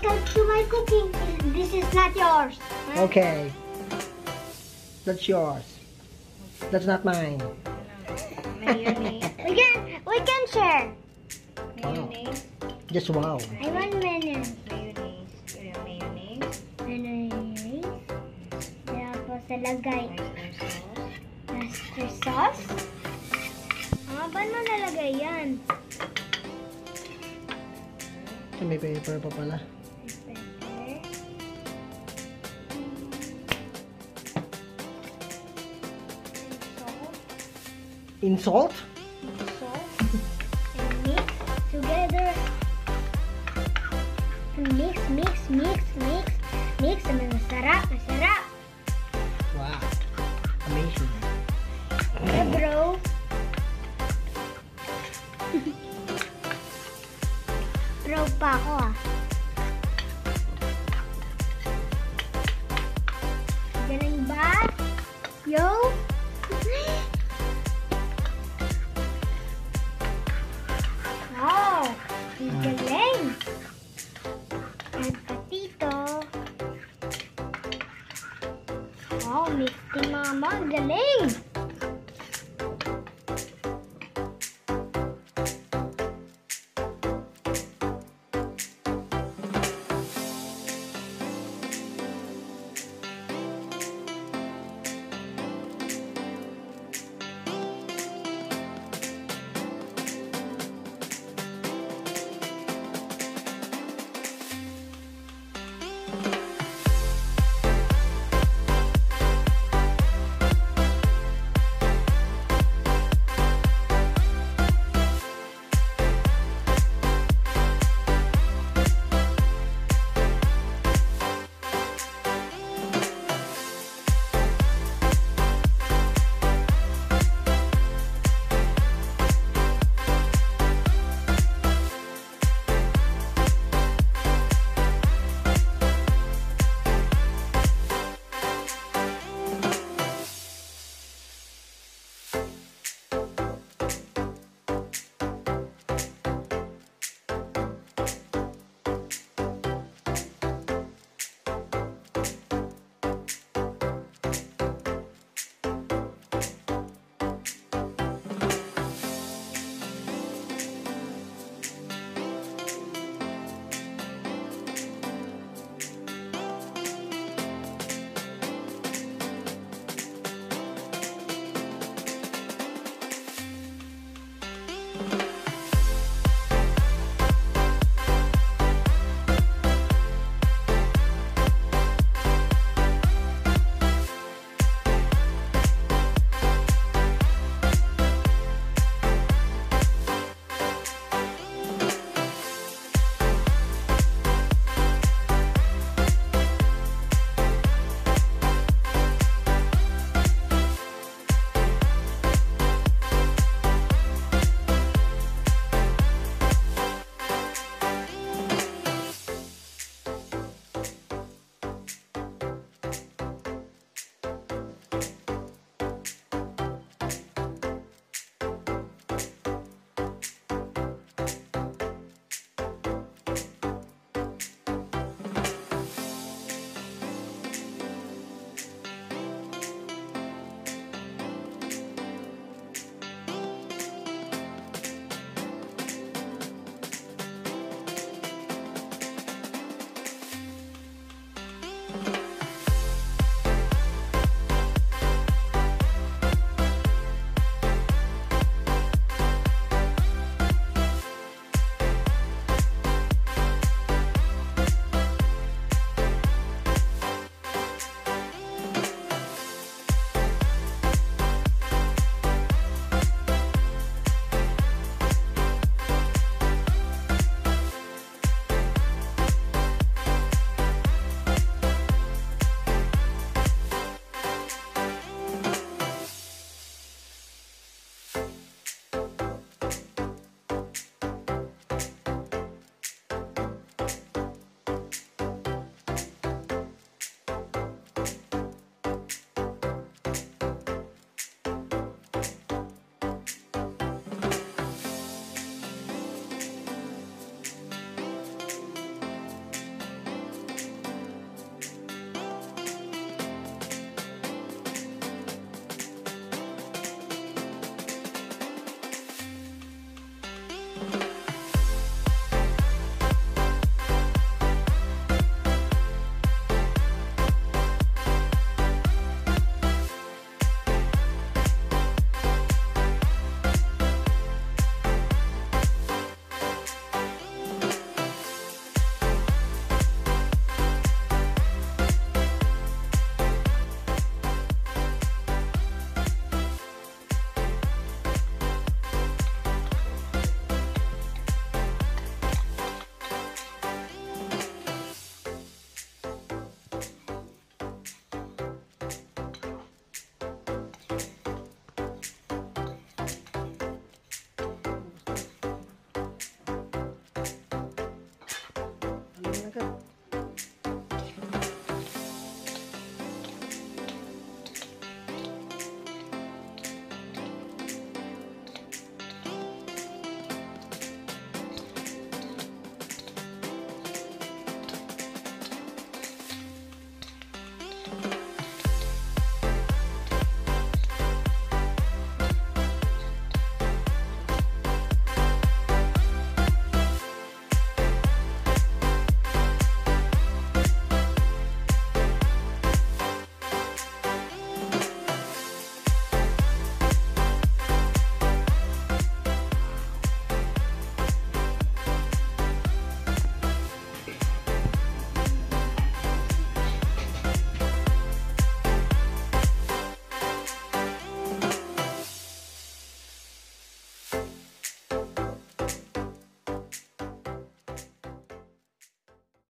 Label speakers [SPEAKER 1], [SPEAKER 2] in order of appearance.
[SPEAKER 1] to my cooking. This is not yours.
[SPEAKER 2] Okay. That's yours. That's not mine.
[SPEAKER 3] Mayonnaise.
[SPEAKER 1] We can we can share.
[SPEAKER 3] Mayonnaise.
[SPEAKER 2] Just wow.
[SPEAKER 1] I want mayonnaise.
[SPEAKER 3] Mayonnaise. Mayonnaise.
[SPEAKER 1] Mayonnaise. Tapos nalagay
[SPEAKER 3] Oyster sauce.
[SPEAKER 1] Ah, ba't mo nalagay yan?
[SPEAKER 2] May paper pa pala. Insult?
[SPEAKER 1] salt and mix together. Mix, mix, mix, mix, mix. Masarap, masarap.
[SPEAKER 2] Wow. Amazing.
[SPEAKER 1] Eh, bro. bro pa ako ah. നമുക്ക്